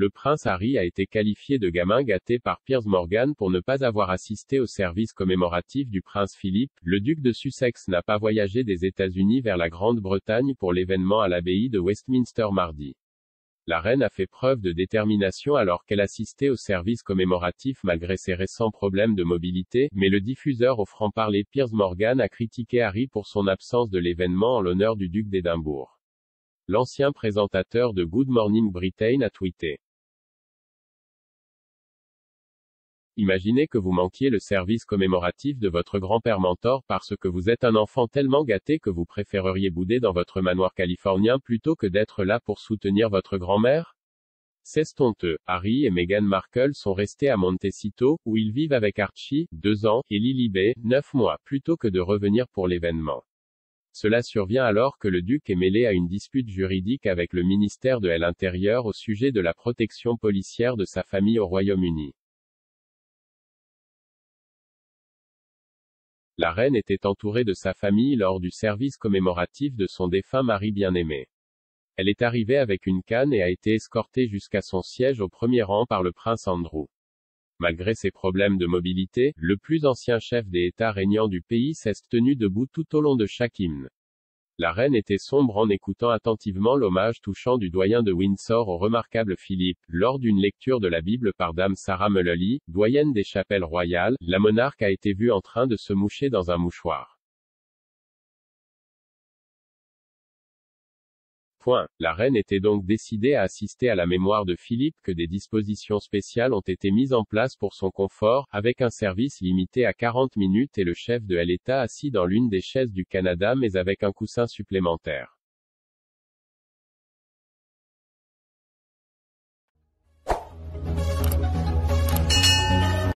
Le prince Harry a été qualifié de gamin gâté par Piers Morgan pour ne pas avoir assisté au service commémoratif du prince Philippe. Le duc de Sussex n'a pas voyagé des États-Unis vers la Grande-Bretagne pour l'événement à l'abbaye de Westminster mardi. La reine a fait preuve de détermination alors qu'elle assistait au service commémoratif malgré ses récents problèmes de mobilité, mais le diffuseur au franc-parler Piers Morgan a critiqué Harry pour son absence de l'événement en l'honneur du duc d'Édimbourg. L'ancien présentateur de Good Morning Britain a tweeté. Imaginez que vous manquiez le service commémoratif de votre grand-père mentor parce que vous êtes un enfant tellement gâté que vous préféreriez bouder dans votre manoir californien plutôt que d'être là pour soutenir votre grand-mère? C'est honteux. Harry et Meghan Markle sont restés à Montecito, où ils vivent avec Archie, deux ans, et Lily Bay, neuf mois, plutôt que de revenir pour l'événement. Cela survient alors que le duc est mêlé à une dispute juridique avec le ministère de l'Intérieur au sujet de la protection policière de sa famille au Royaume-Uni. La reine était entourée de sa famille lors du service commémoratif de son défunt mari bien-aimé. Elle est arrivée avec une canne et a été escortée jusqu'à son siège au premier rang par le prince Andrew. Malgré ses problèmes de mobilité, le plus ancien chef des États régnants du pays s'est tenu debout tout au long de chaque hymne. La reine était sombre en écoutant attentivement l'hommage touchant du doyen de Windsor au remarquable Philippe. Lors d'une lecture de la Bible par Dame Sarah Mullally, doyenne des chapelles royales, la monarque a été vue en train de se moucher dans un mouchoir. La reine était donc décidée à assister à la mémoire de Philippe que des dispositions spéciales ont été mises en place pour son confort, avec un service limité à 40 minutes et le chef de l'État assis dans l'une des chaises du Canada mais avec un coussin supplémentaire.